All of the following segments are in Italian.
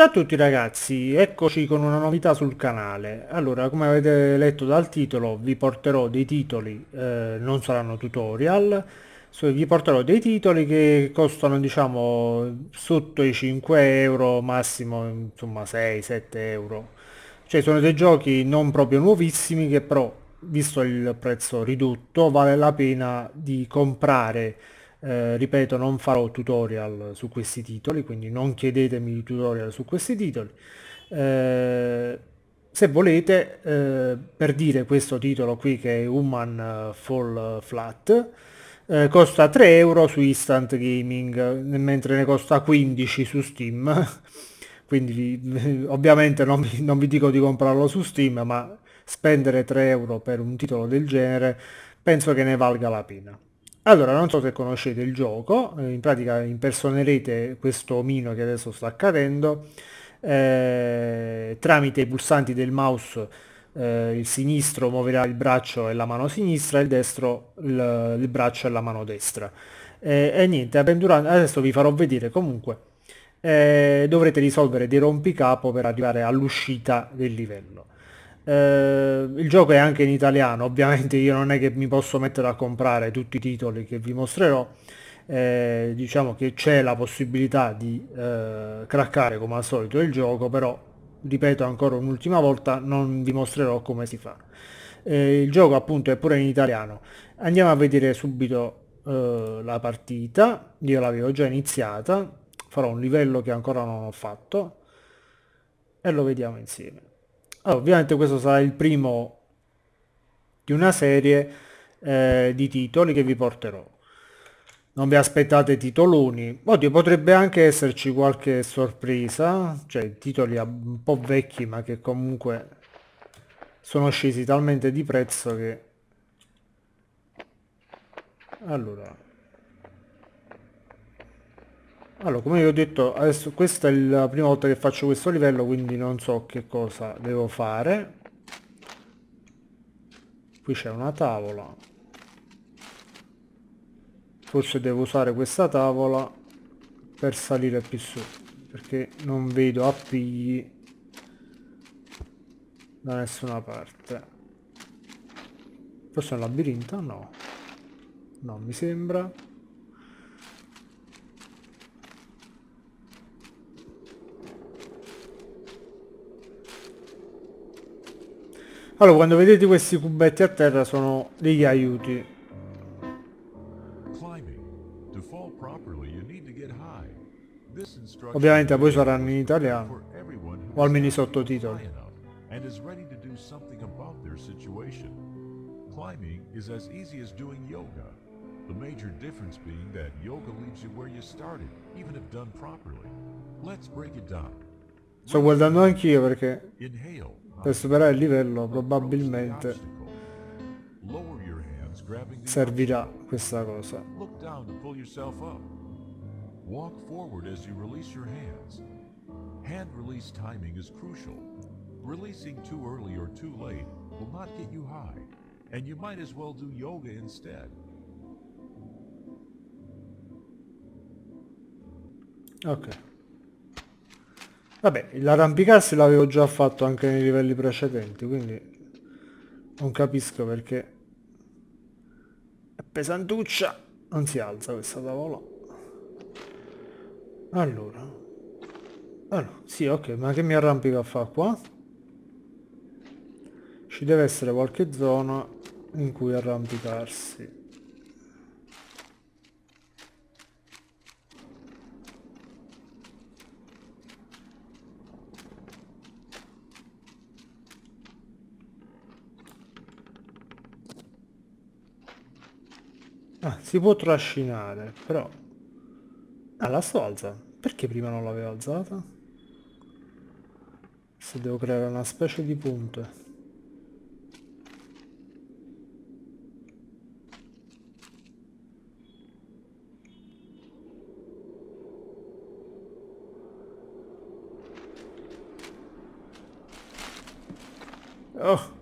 Ciao a tutti ragazzi, eccoci con una novità sul canale. Allora, come avete letto dal titolo, vi porterò dei titoli, eh, non saranno tutorial, vi porterò dei titoli che costano, diciamo, sotto i 5 euro, massimo, insomma, 6-7 euro. Cioè, sono dei giochi non proprio nuovissimi che però, visto il prezzo ridotto, vale la pena di comprare eh, ripeto, non farò tutorial su questi titoli, quindi non chiedetemi tutorial su questi titoli. Eh, se volete, eh, per dire questo titolo qui che è Human Fall Flat, eh, costa 3 euro su Instant Gaming, mentre ne costa 15 su Steam. quindi ovviamente non vi, non vi dico di comprarlo su Steam, ma spendere 3 euro per un titolo del genere penso che ne valga la pena. Allora, non so se conoscete il gioco, eh, in pratica impersonerete questo omino che adesso sta accadendo eh, tramite i pulsanti del mouse eh, il sinistro muoverà il braccio e la mano sinistra, il destro il, il braccio e la mano destra. Eh, e niente, adesso vi farò vedere comunque, eh, dovrete risolvere dei rompicapo per arrivare all'uscita del livello. Eh, il gioco è anche in italiano, ovviamente io non è che mi posso mettere a comprare tutti i titoli che vi mostrerò, eh, diciamo che c'è la possibilità di eh, craccare come al solito il gioco, però ripeto ancora un'ultima volta, non vi mostrerò come si fa. Eh, il gioco appunto è pure in italiano. Andiamo a vedere subito eh, la partita, io l'avevo già iniziata, farò un livello che ancora non ho fatto e lo vediamo insieme. Allora, ovviamente questo sarà il primo di una serie eh, di titoli che vi porterò. Non vi aspettate titoloni. Oddio, potrebbe anche esserci qualche sorpresa, cioè titoli un po' vecchi ma che comunque sono scesi talmente di prezzo che... Allora, allora come vi ho detto adesso questa è la prima volta che faccio questo livello quindi non so che cosa devo fare. Qui c'è una tavola. Forse devo usare questa tavola per salire più su perché non vedo appigli da nessuna parte. Forse è un labirinto? no. Non mi sembra Allora, quando vedete questi cubetti a terra sono degli aiuti. Ovviamente poi saranno in italiano, o almeno i sottotitoli. Climbing is as easy as doing yoga. The major difference being that yoga leaves you where you started, even if done properly. Let's break it down. Sto guardando anch'io perché per superare il livello probabilmente servirà questa cosa. Walk forward as you release your hands. Hand release timing is crucial. Releasing too early or too late will not get you high, and you might as well do yoga instead. Ok. Vabbè, l'arrampicarsi l'avevo già fatto anche nei livelli precedenti, quindi non capisco perché è pesantuccia. Non si alza questa tavola. Allora. Allora, sì, ok, ma che mi arrampico a fare qua? Ci deve essere qualche zona in cui arrampicarsi. Ah, si può trascinare, però... Ah, la sto alza. Perché prima non l'avevo alzata? Se devo creare una specie di punte. Oh.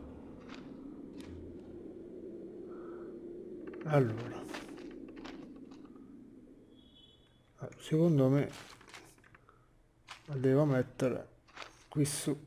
Allora. Secondo me la devo mettere qui su.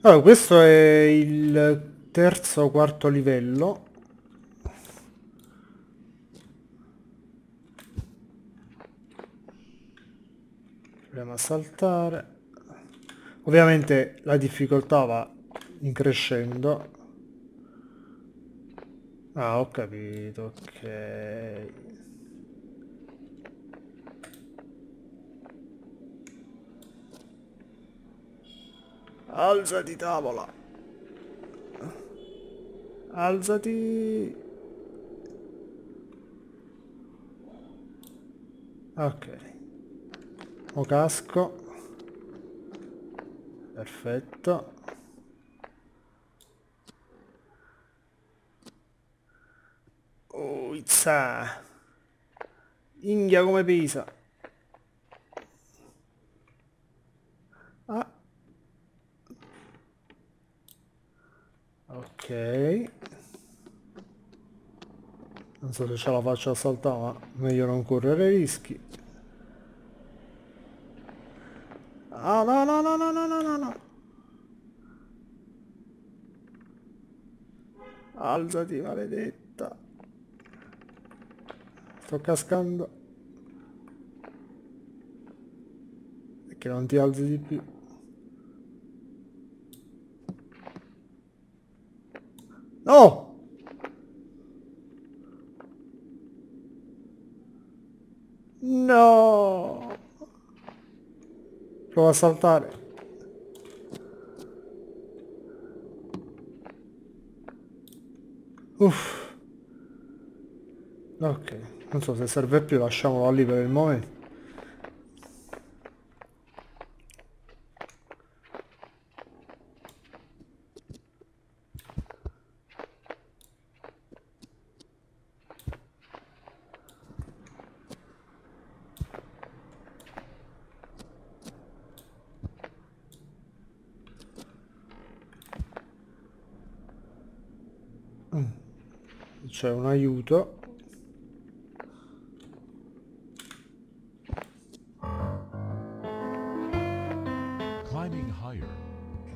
Allora questo è il terzo o quarto livello proviamo a saltare. Ovviamente la difficoltà va in crescendo ah ho capito ok. Alzati tavola. Alzati. Ok o casco. Perfetto. Oh izza. Inghia come pesa ah. Ok. Non so se ce la faccio a saltare ma meglio non correre rischi Ah, no, no, no, no, no, no, no. Alzati, maledetta. Sto cascando. E che non ti alzi di più. No! No! Prova a saltare. Uff. Ok, non so se serve più, lasciamolo lì per il momento. C'è un aiuto Climbing higher.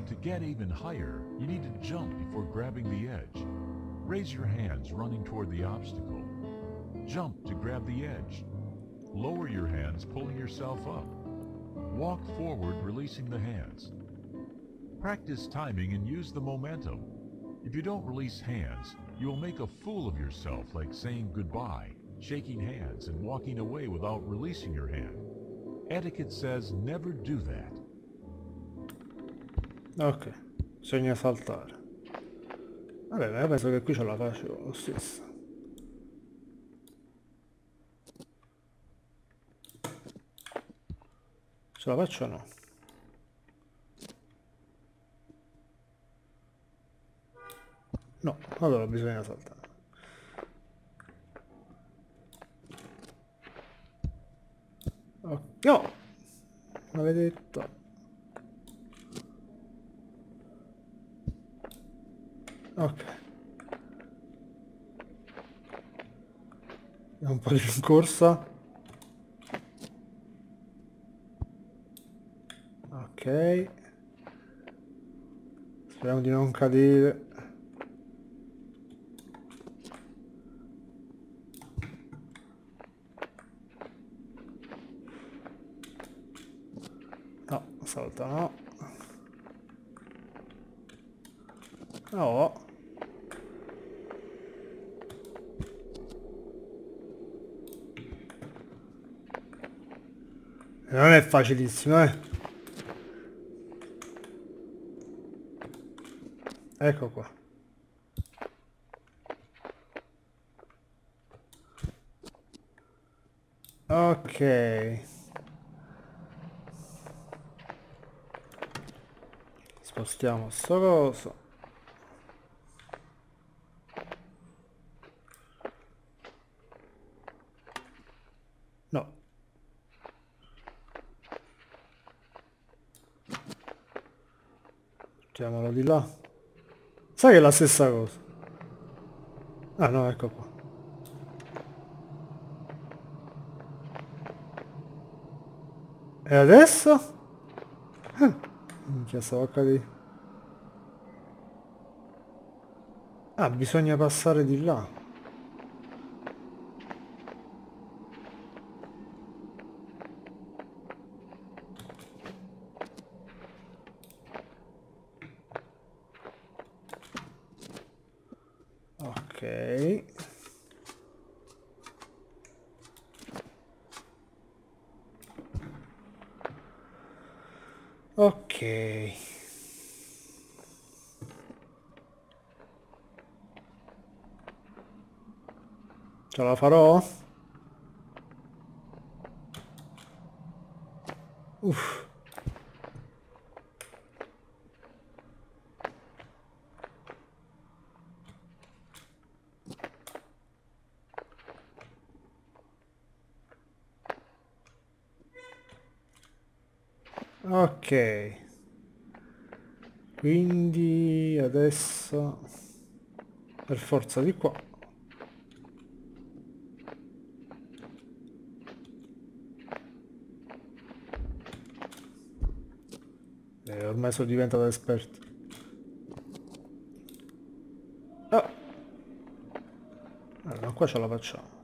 To get even higher, you need to jump before grabbing the edge. Raise your hands running toward the obstacle. Jump to grab the edge. Lower your hands pulling yourself up. Walk forward releasing the hands. Practice timing and use the momentum. If you don't release hands, you will make a fool of yourself like saying goodbye, shaking hands, and walking away without releasing your hand. Etiquette says never do that. ok bisogna saltare vabbè ma penso che qui ce la faccio lo stesso ce la faccio o no No, allora bisogna saltare. Oh, no! Maledetto. Ok. È un po' di rincorsa. Ok. Speriamo di non cadere. No, salta no. No. Non è facilissimo, eh. Ecco qua. Ok. spostiamo sto coso. No. Mettiamolo di là. Sai che è la stessa cosa? Ah no ecco qua. E adesso? Ah minchia, accadendo. Ah, bisogna passare di là. Ok. Ok. Ce la farò? Uff. Ok. Quindi adesso per forza di qua. ormai sono diventato esperto. Allora, qua ce la facciamo.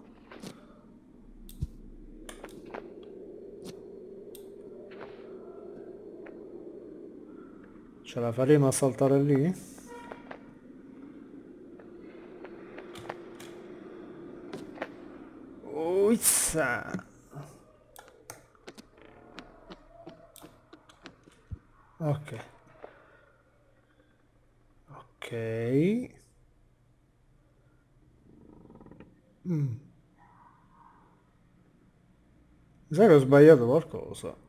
Ce la faremo a saltare lì? Uizza! Ok. Ok. Mm. Sai che ho sbagliato qualcosa?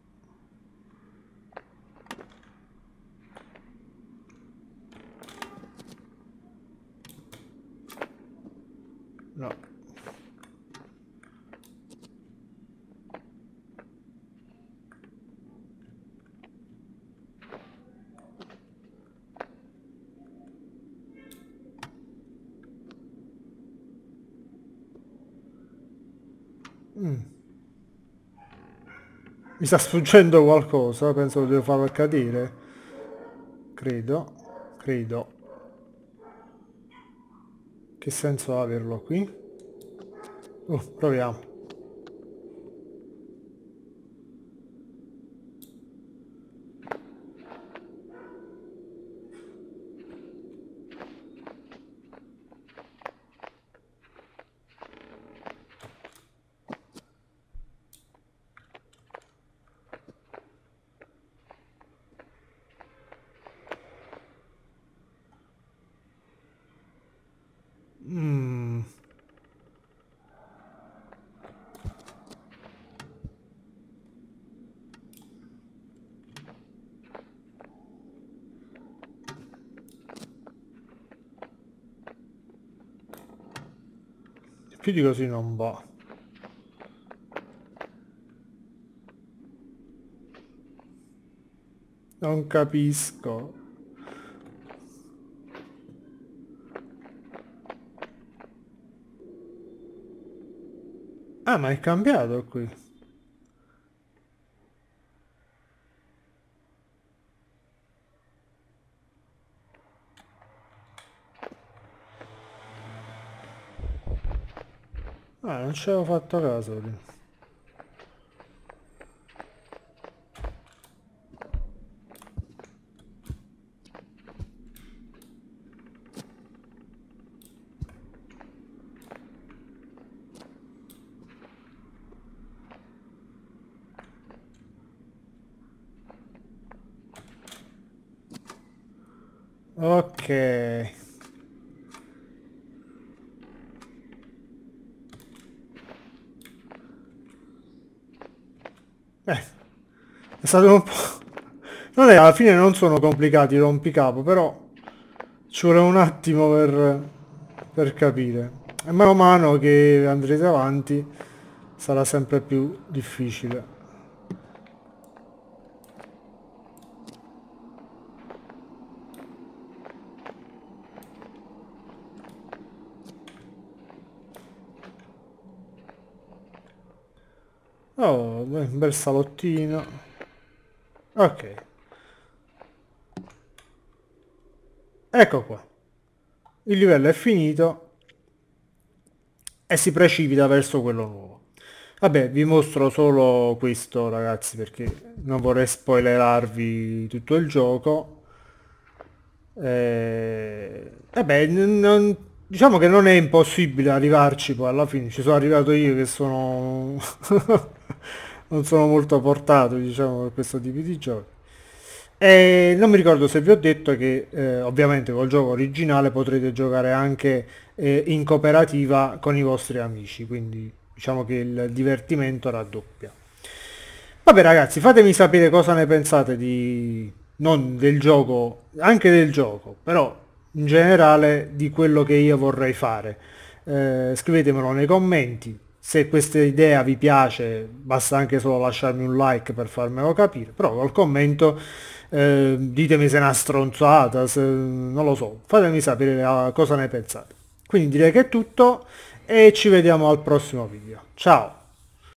No. Mm. Mi sta sfuggendo qualcosa, penso che devo farlo cadere. Credo, credo. Che senso averlo qui? Uh, proviamo. Più di così non va. Non capisco. Ah, ma è cambiato qui. Ah, non ci avevo fatto caso lì. Ok. stato un po'... Non è, alla fine non sono complicati i rompicapo, però ci vuole un attimo per, per capire. E mano a mano che andrete avanti sarà sempre più difficile. Oh, un bel salottino. Ok. Ecco qua. Il livello è finito e si precipita verso quello nuovo. Vabbè, vi mostro solo questo ragazzi perché non vorrei spoilerarvi tutto il gioco. Eh, vabbè, non, diciamo che non è impossibile arrivarci poi alla fine. Ci sono arrivato io che sono... non sono molto portato, diciamo, per questo tipo di giochi. E non mi ricordo se vi ho detto che eh, ovviamente col gioco originale potrete giocare anche eh, in cooperativa con i vostri amici, quindi diciamo che il divertimento raddoppia. Vabbè ragazzi, fatemi sapere cosa ne pensate di non del gioco, anche del gioco, però in generale di quello che io vorrei fare. Eh, scrivetemelo nei commenti, se questa idea vi piace basta anche solo lasciarmi un like per farmelo capire, però col commento eh, ditemi se è una stronzata, se, non lo so, fatemi sapere uh, cosa ne pensate. Quindi direi che è tutto e ci vediamo al prossimo video. Ciao!